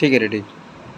ठीक है रेडी।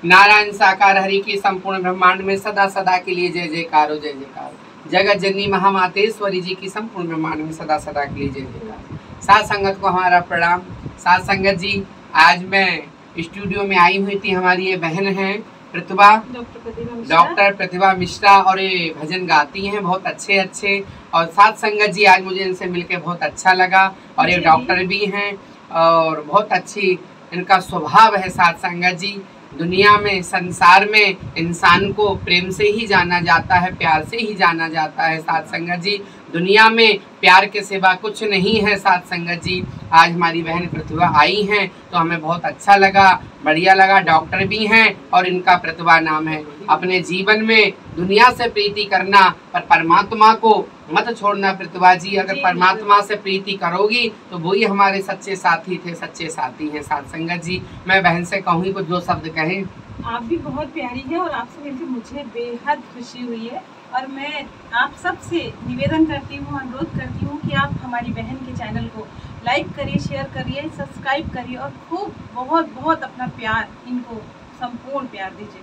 नारायण साकार हरि की संपूर्ण ब्रह्मांड में सदा सदा के लिए जय जयकार हो जय जयकार। जगत जननी महामातेश्वरी जी की संपूर्ण ब्रह्मांड में सदा सदा के लिए जय जयकार। सात संगत को हमारा प्रणाम। सात संगत जी आज मैं स्टूडियो में आई हुई थी हमारी ये बहन है प्रतिभा। डॉक्टर प्रतिभा मिश्रा। और ये भजन गाती हैं बहुत अच्छे अच्छे और सात संगत जी आज मुझे इनसे मिलके बहुत अच्छा लगा। और ये डॉक्टर भी हैं और बहुत अच्छी इनका स्वभाव है सात संगत जी। दुनिया में, संसार में इंसान को प्रेम से ही जाना जाता है, प्यार से ही जाना जाता है सात संगत जी। दुनिया में प्यार के सिवा कुछ नहीं है सात संगत जी। आज हमारी बहन प्रतिभा आई हैं तो हमें बहुत अच्छा लगा बढ़िया लगा। डॉक्टर भी हैं और इनका प्रतिभा नाम है। अपने जीवन में दुनिया से प्रीति करना पर परमात्मा को मत छोड़ना प्रतिभा जी। अगर परमात्मा से प्रीति करोगी तो वही हमारे सच्चे साथी थे सच्चे साथी हैं सात संगत जी। मैं बहन से कहूँ कुछ दो शब्द कहें। आप भी बहुत प्यारी है और आपसे मिलकर मुझे बेहद खुशी हुई है। और मैं आप सबसे निवेदन करती हूँ, अनुरोध करती हूँ कि आप हमारी बहन के चैनल को लाइक करिए, शेयर करिए, सब्सक्राइब करिए और खूब बहुत बहुत अपना प्यार, इनको संपूर्ण प्यार दीजिए।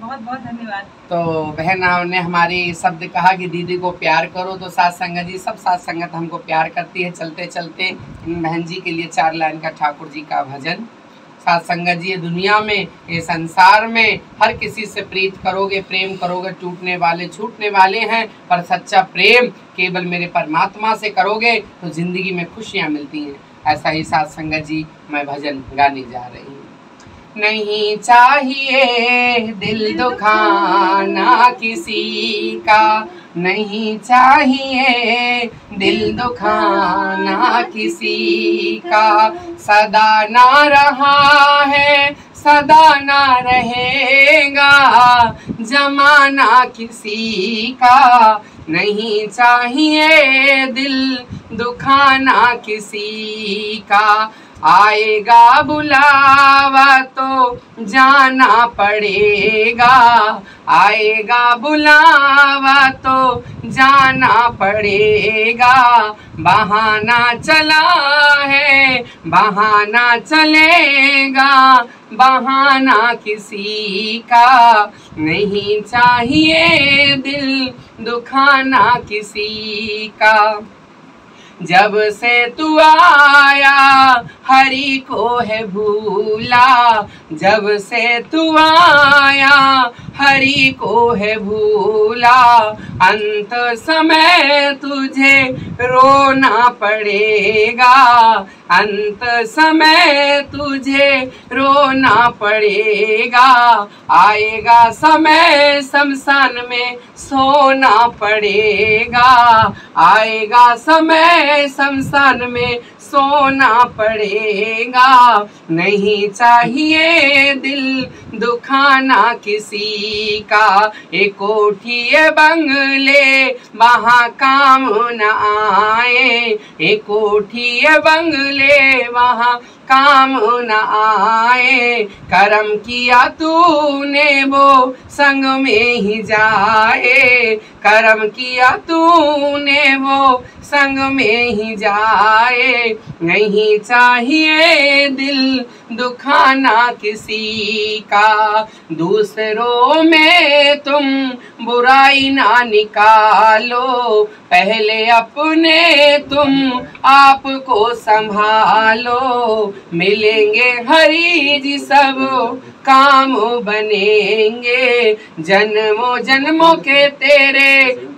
बहुत बहुत धन्यवाद। तो बहन ने हमारी शब्द कहा कि दीदी को प्यार करो तो सात संगत जी, सब सात संगत हमको प्यार करती है। चलते चलते इन बहन जी के लिए चार लाइन का ठाकुर जी का भजन। सात संगत जी दुनिया में, ये संसार में हर किसी से प्रीत करोगे, प्रेम करोगे, टूटने वाले, छूटने वाले हैं, पर सच्चा प्रेम केवल मेरे परमात्मा से करोगे तो ज़िंदगी में खुशियाँ मिलती हैं। ऐसा ही साथ संगत जी, मैं भजन गाने जा रही हूँ। नहीं चाहिए दिल दुखाना किसी का, नहीं चाहिए दिल दुखाना किसी का। सदा ना रहा है, सदा ना रहेगा। जमाना किसी का नहीं चाहिए दिल, दुखाना किसी का। आएगा बुलावा तो जाना पड़ेगा। आएगा बुलावा तो जाना पड़ेगा। बहाना चला है, बहाना चलेगा। बहाना किसी का नहीं चाहिए दिल, दुखाना किसी का। जब से तू आया, हरी को है भूला। जब से तू आया, हरी को है भूला। अंत समय तुझे रोना पड़ेगा। अंत समय तुझे रोना पड़ेगा। आएगा समय शमशान में सोना पड़ेगा। आएगा समय शमशान में सोना पड़ेगा। नहीं चाहिए दिल दुखाना किसी का। एक कोठी बंगले वहाँ काम न आए। एक कोठी बंगले वहाँ काम न आए। कर्म किया तूने वो संग में ही जाए। कर्म किया तूने वो संग में ही जाए। नहीं चाहिए दिल दुखाना किसी का। दूसरों में तुम बुराई ना निकालो। पहले अपने तुम आपको संभालो। मिलेंगे हरी जी सब काम बनेंगे। जन्मों जन्मों के तेरे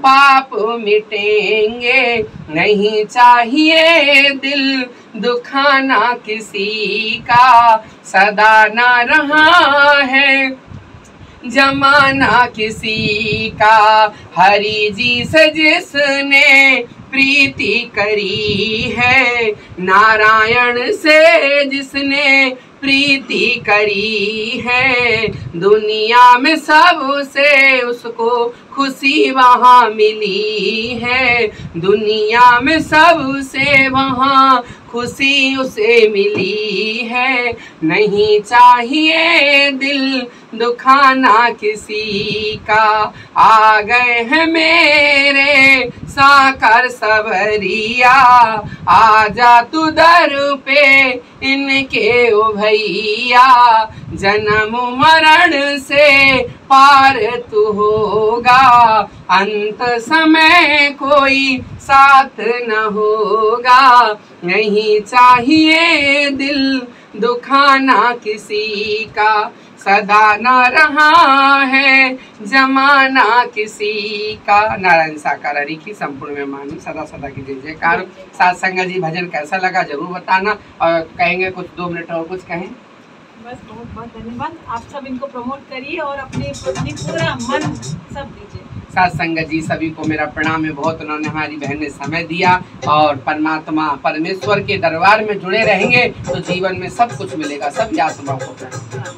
पाप मिटेंगे। नहीं चाहिए दिल दुखाना किसी का। सदा ना रहा है जमाना किसी का। हरी जी से जिसने प्रीति करी है। नारायण से जिसने प्रीति करी है। दुनिया में सबसे उसको खुशी वहाँ मिली है। दुनिया में सबसे वहाँ खुशी उसे मिली है। नहीं चाहिए दिल दुखाना किसी का। आ गए हैं मेरे साकर सबरिया। आजा तू दर पे इनके ओ भैया। जन्म मरण से पार तू होगा। अंत समय कोई साथ न होगा। नहीं चाहिए दिल दुखाना किसी का। सदा न रहा है जमाना किसी का। नारायण साकार की संपूर्ण में मान सदा सदा की जय जयकार। सात संग जी भजन कैसा लगा ज़रूर बताना। और कहेंगे कुछ दो मिनट और कुछ कहें। बस बहुत बहुत धन्यवाद। आप सब इनको प्रमोट करिए और अपने पूरा मन सब दीजिए। सात संगत जी सभी को मेरा प्रणाम है। बहुत उन्होंने हमारी बहन ने समय दिया और परमात्मा परमेश्वर के दरबार में जुड़े रहेंगे। तो जीवन में सब कुछ मिलेगा सब आत्माओं को प्रणाम।